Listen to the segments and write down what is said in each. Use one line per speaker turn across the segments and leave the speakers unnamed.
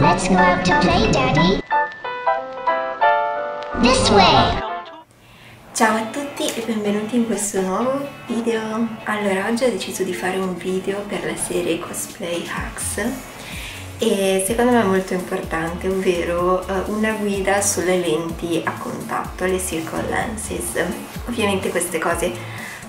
Let's go out to play, Daddy. This way.
Ciao a tutti e benvenuti in questo nuovo video. Allora, oggi ho deciso di fare un video per la serie Cosplay Hacks e secondo me è molto importante, ovvero uh, una guida sulle lenti a contatto, le circle lenses. Ovviamente queste cose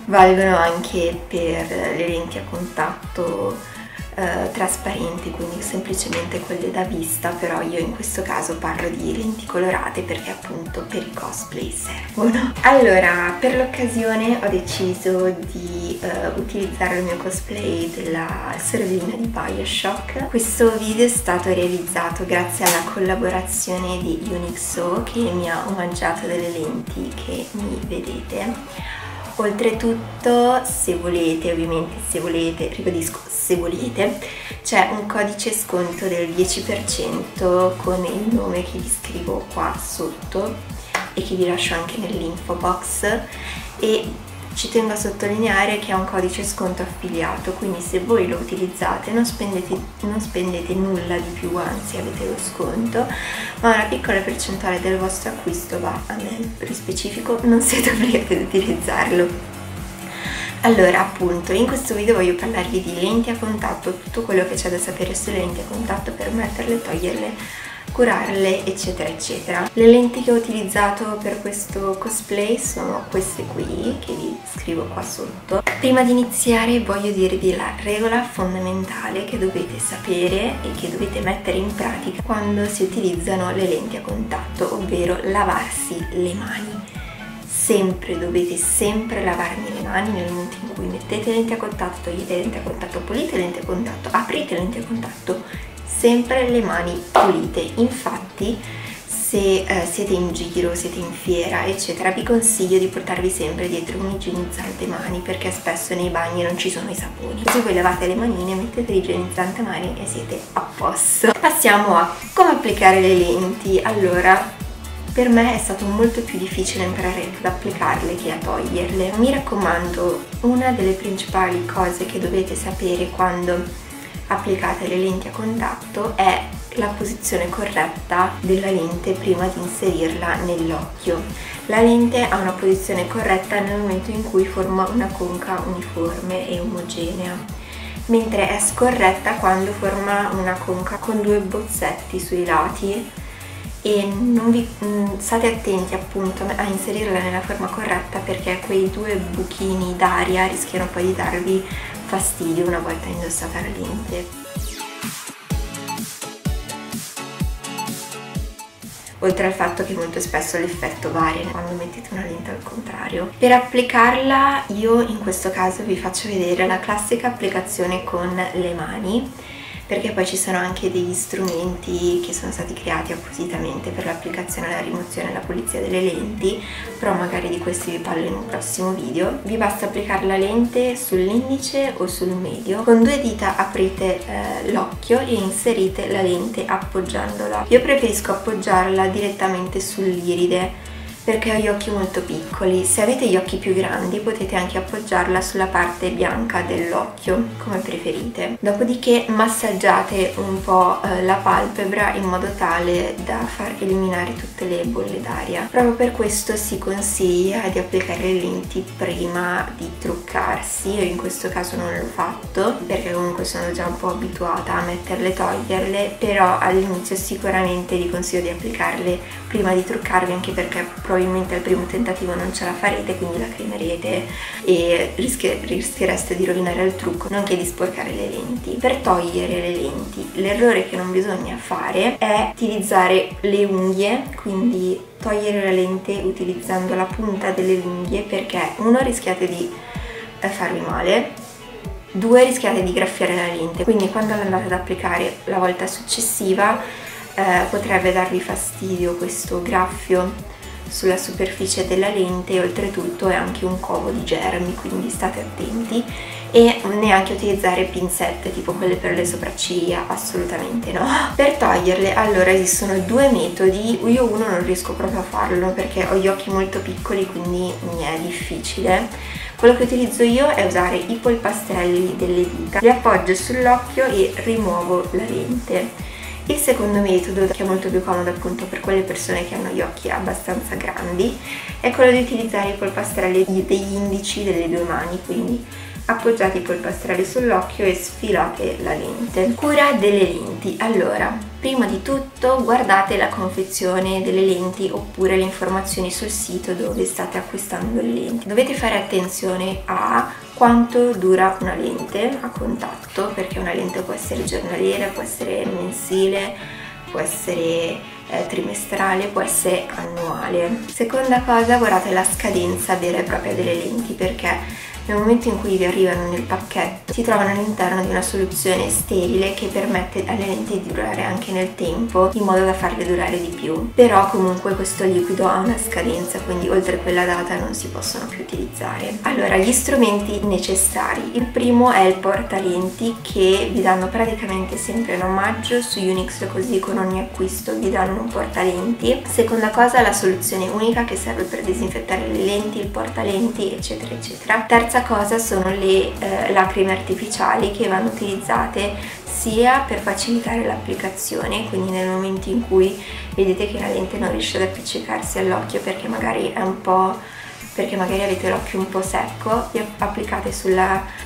valgono anche per le lenti a contatto eh, trasparenti, quindi semplicemente quelle da vista, però io in questo caso parlo di lenti colorate perché appunto per i cosplay servono. Allora, per l'occasione ho deciso di uh, utilizzare il mio cosplay della sorellina di Bioshock. Questo video è stato realizzato grazie alla collaborazione di Unixo che mi ha omaggiato delle lenti che mi vedete Oltretutto, se volete, ovviamente se volete, ribadisco, se volete, c'è un codice sconto del 10% con il nome che vi scrivo qua sotto e che vi lascio anche nell'info box. E ci tengo a sottolineare che è un codice sconto affiliato, quindi se voi lo utilizzate non spendete, non spendete nulla di più, anzi avete lo sconto, ma una piccola percentuale del vostro acquisto va a me, per specifico non siete obbligati ad utilizzarlo. Allora, appunto, in questo video voglio parlarvi di lenti a contatto, tutto quello che c'è da sapere sulle lenti a contatto per metterle, toglierle, curarle eccetera eccetera. Le lenti che ho utilizzato per questo cosplay sono queste qui che vi scrivo qua sotto. Prima di iniziare voglio dirvi la regola fondamentale che dovete sapere e che dovete mettere in pratica quando si utilizzano le lenti a contatto ovvero lavarsi le mani. Sempre, dovete sempre lavarmi le mani nel momento in cui mettete lenti a contatto, togliete lenti a contatto, pulite lenti a contatto, aprite lenti a contatto, sempre le mani pulite. Infatti se eh, siete in giro, siete in fiera eccetera vi consiglio di portarvi sempre dietro un igienizzante mani perché spesso nei bagni non ci sono i saponi. Così voi lavate le manine, mettete l'igienizzante mani e siete a posto. Passiamo a come applicare le lenti. Allora per me è stato molto più difficile imparare ad applicarle che a toglierle. Mi raccomando, una delle principali cose che dovete sapere quando applicate le lenti a contatto è la posizione corretta della lente prima di inserirla nell'occhio. La lente ha una posizione corretta nel momento in cui forma una conca uniforme e omogenea, mentre è scorretta quando forma una conca con due bozzetti sui lati e vi, mh, state attenti appunto a inserirla nella forma corretta perché quei due buchini d'aria rischiano poi di darvi fastidio una volta indossata la lente. oltre al fatto che molto spesso l'effetto varia quando mettete una lente al contrario. Per applicarla io in questo caso vi faccio vedere la classica applicazione con le mani perché poi ci sono anche degli strumenti che sono stati creati appositamente per l'applicazione, la rimozione e la pulizia delle lenti, però magari di questi vi parlo in un prossimo video. Vi basta applicare la lente sull'indice o sul medio, con due dita aprite eh, l'occhio e inserite la lente appoggiandola. Io preferisco appoggiarla direttamente sull'iride perché ho gli occhi molto piccoli. Se avete gli occhi più grandi potete anche appoggiarla sulla parte bianca dell'occhio, come preferite. Dopodiché massaggiate un po' eh, la palpebra in modo tale da far eliminare tutte le bolle d'aria. Proprio per questo si consiglia di applicare le lenti prima di truccarsi. Io in questo caso non l'ho fatto perché comunque sono già un po' abituata a metterle e toglierle, però all'inizio sicuramente vi consiglio di applicarle prima di truccarvi anche perché probabilmente al primo tentativo non ce la farete quindi la cremerete e rischie, rischiereste di rovinare il trucco nonché di sporcare le lenti. Per togliere le lenti l'errore che non bisogna fare è utilizzare le unghie quindi togliere la lente utilizzando la punta delle unghie perché uno rischiate di eh, farvi male due rischiate di graffiare la lente quindi quando l'andate ad applicare la volta successiva eh, potrebbe darvi fastidio questo graffio sulla superficie della lente e oltretutto è anche un covo di germi quindi state attenti. E neanche utilizzare pinzette tipo quelle per le sopracciglia assolutamente no. Per toglierle allora esistono due metodi. Io uno non riesco proprio a farlo perché ho gli occhi molto piccoli quindi mi è difficile. Quello che utilizzo io è usare i polpastrelli delle dita. Li appoggio sull'occhio e rimuovo la lente Il secondo metodo, che è molto più comodo appunto per quelle persone che hanno gli occhi abbastanza grandi, è quello di utilizzare i polpastrelli degli indici delle due mani, quindi appoggiate i polpastrelli sull'occhio e sfilate la lente. Cura delle lenti. Allora, prima di tutto guardate la confezione delle lenti oppure le informazioni sul sito dove state acquistando le lenti. Dovete fare attenzione a quanto dura una lente a contatto, perché una lente può essere giornaliera, può essere mensile, può essere eh, trimestrale, può essere annuale. Seconda cosa, guardate la scadenza vera e propria delle lenti, perché nel momento in cui vi arrivano nel pacchetto si trovano all'interno di una soluzione sterile che permette alle lenti di durare anche nel tempo in modo da farle durare di più. Però comunque questo liquido ha una scadenza quindi oltre quella data non si possono più utilizzare. Allora gli strumenti necessari. Il primo è il portalenti che vi danno praticamente sempre un omaggio. Su Unix così con ogni acquisto vi danno un portalenti. Seconda cosa la soluzione unica che serve per disinfettare le lenti il portalenti eccetera eccetera. Terza terza cosa sono le eh, lacrime artificiali che vanno utilizzate sia per facilitare l'applicazione, quindi nel momento in cui vedete che la lente non riesce ad appiccicarsi all'occhio perché magari è un po' perché magari avete l'occhio un po' secco, vi applicate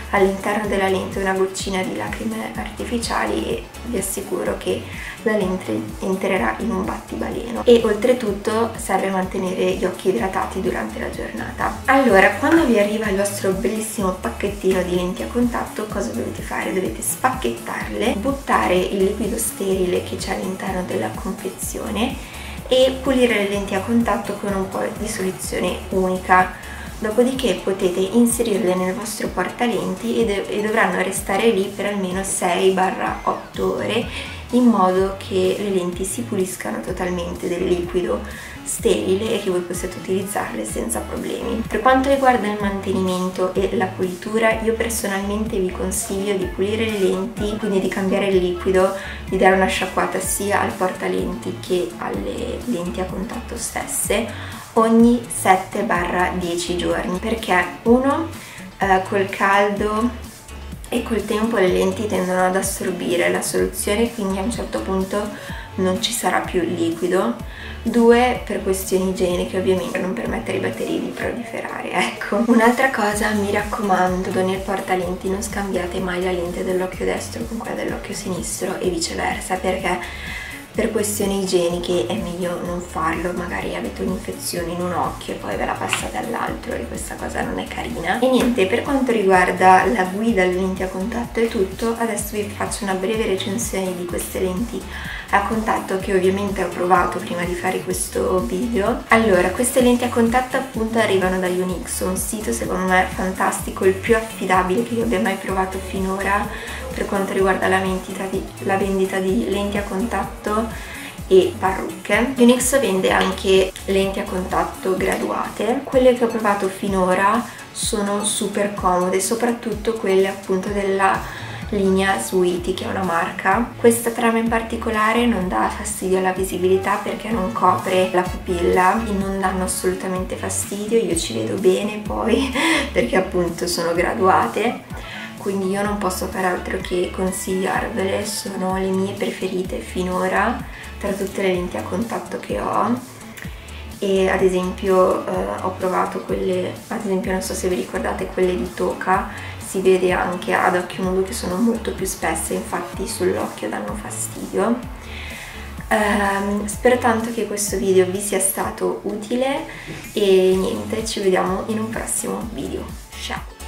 all'interno della lente una goccina di lacrime artificiali e vi assicuro che la lente entrerà in un battibaleno e oltretutto serve mantenere gli occhi idratati durante la giornata. Allora, quando vi arriva il vostro bellissimo pacchettino di lenti a contatto, cosa dovete fare? Dovete spacchettarle, buttare il liquido sterile che c'è all'interno della confezione e pulire le lenti a contatto con un po' di soluzione unica. Dopodiché potete inserirle nel vostro portalenti e, e dovranno restare lì per almeno 6-8 ore in modo che le lenti si puliscano totalmente del liquido sterile e che voi possiate utilizzarle senza problemi. Per quanto riguarda il mantenimento e la pulitura, io personalmente vi consiglio di pulire le lenti, quindi di cambiare il liquido, di dare una sciacquata sia al portalenti che alle lenti a contatto stesse ogni 7-10 giorni perché uno eh, col caldo e col tempo le lenti tendono ad assorbire la soluzione quindi a un certo punto non ci sarà più liquido due per questioni igieniche ovviamente non permettere ai batteri di proliferare ecco. Un'altra cosa mi raccomando nel portalenti non scambiate mai la lente dell'occhio destro con quella dell'occhio sinistro e viceversa perché per questioni igieniche è meglio non farlo, magari avete un'infezione in un occhio e poi ve la passate all'altro e questa cosa non è carina. E niente, per quanto riguarda la guida alle lenti a contatto è tutto, adesso vi faccio una breve recensione di queste lenti a contatto che ovviamente ho provato prima di fare questo video. Allora, queste lenti a contatto appunto arrivano da Unix, un sito secondo me fantastico, il più affidabile che io abbia mai provato finora per quanto riguarda la vendita di, la vendita di lenti a contatto e parrucche. Unix vende anche lenti a contatto graduate, quelle che ho provato finora sono super comode, soprattutto quelle appunto della linea Sweetie che è una marca. Questa trama in particolare non dà fastidio alla visibilità perché non copre la pupilla e non danno assolutamente fastidio, io ci vedo bene poi perché appunto sono graduate quindi io non posso fare altro che consigliarvele, sono le mie preferite finora tra tutte le lenti a contatto che ho e ad esempio eh, ho provato quelle, ad esempio non so se vi ricordate quelle di Toka, si vede anche ad occhio nudo che sono molto più spesse, infatti sull'occhio danno fastidio. Um, spero tanto che questo video vi sia stato utile e niente, ci vediamo in un prossimo video. Ciao!